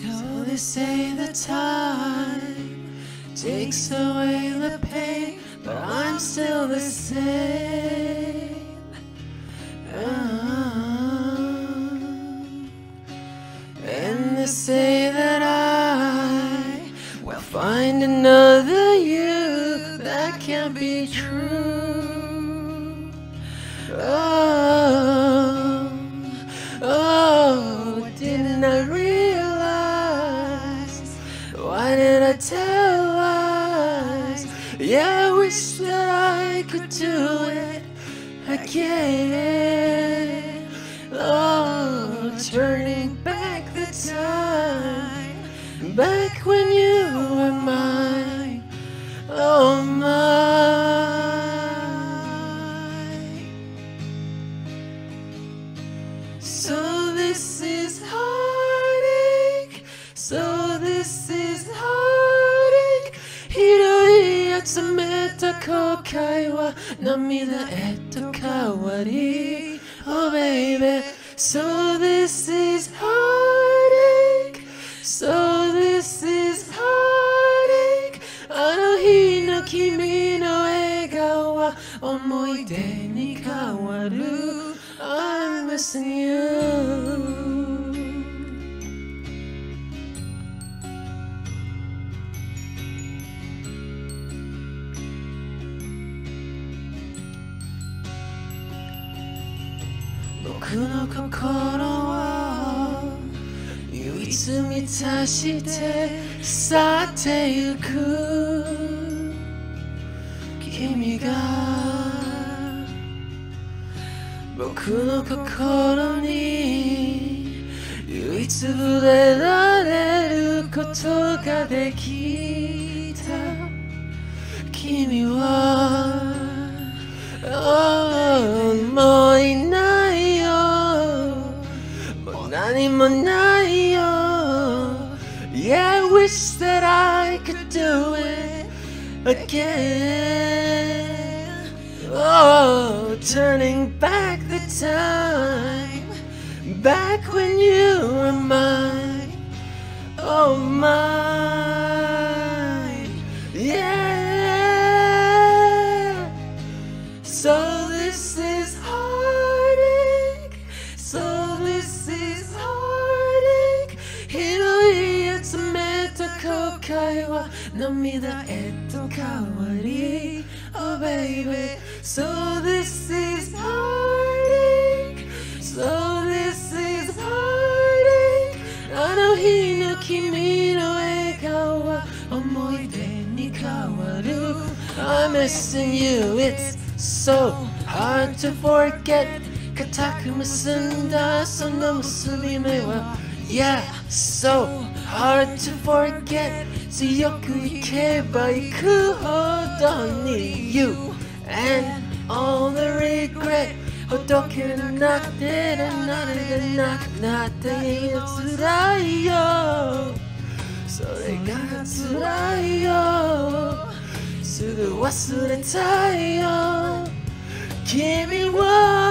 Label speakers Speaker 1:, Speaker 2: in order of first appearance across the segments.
Speaker 1: So they say the time takes away the pain, but I'm still the same. Ah. And they say that I will find another you. That can't be true. Oh, oh, didn't I realize? Tell lies? Yeah, I wish that I could do it again. Oh, turning back the time, back when 集めた後悔は涙へと変わり。Oh baby. So this is heartache. So this is heartache. あの日の君の笑顔は思い出に変わる。I'm missing you. 僕の心を唯一満たして去ってゆく。君が僕の心に唯一触れられることができた。君は、oh do it again. Oh, turning back the time. Back when you were mine. Oh, mine. Yeah. So 後悔は涙へと変わり Oh baby So this is heartache So this is heartache あの日の君の笑顔は思い出に変わる I'm missing you It's so hard to forget 固く結んだその結び目は yeah, so hard to forget. Tsuyoku ikebai kuhodo you. And all the regret. Hodoke nakte da nare da naknate ga tsurai yo. Sore ga tsurai yo. Sugu wasure tai yo. me one.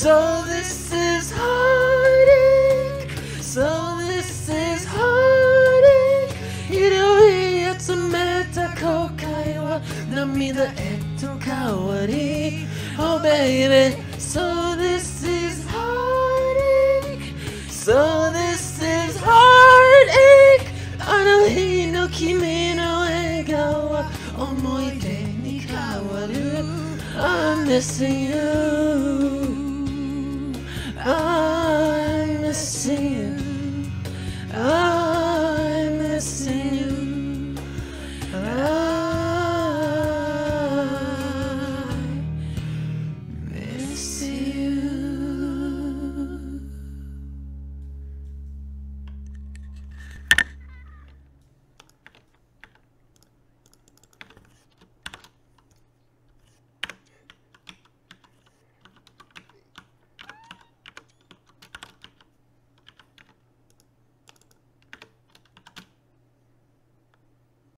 Speaker 1: So this is heartache. So this is heartache. Hirohi atsumeta kokai wa namida eto kawari. Oh baby, so this is heartache. So this is heartache. Anohi no kimi no egao wa oh, omoide ni kawaru. I'm missing you. I'm you. I'm